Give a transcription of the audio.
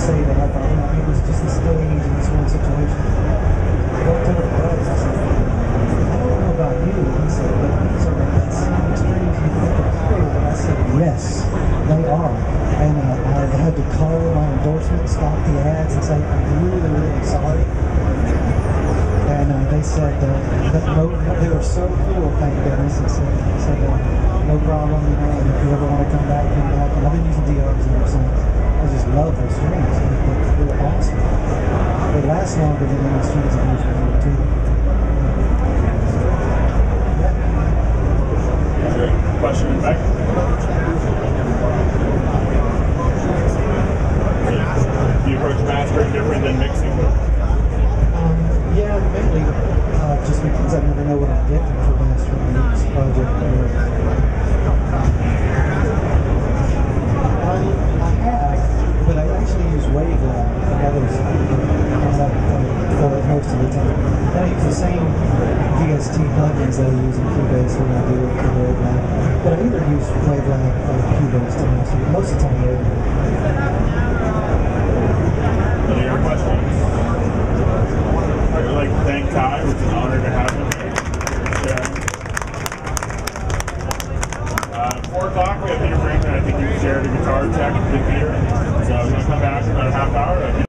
You know, was just stage in this situation. I. I said, I don't know about you. He said, but these are like that seems. You think they're true? And I said, yes, they are. And uh, I had to call my endorsement, stop the ads, and say, I'm really, really sorry. And uh, they said uh, that no, they were so cool, thank goodness, and said, said uh, no problem, you know, if you ever want to come back, come back. And I've been using DRs ever since. I just love those strings. They're, they're awesome. They last longer than any strings I've too. Is there a question in the back? Do you approach mastering different than mixing? Um, yeah, mainly uh, just because I never know what I'm getting for mastering this project. Or, others for most of the time. I use the same VST plugins that I use in Cubase when I do Cubase Black. But I either use Play or Cubase to most, most of the time. Yeah. Questions? I would like to thank Ty. It's an honor to have him. 4 o'clock, we have Peter interview, I think you shared a guitar tech with here six come back in about a half hour.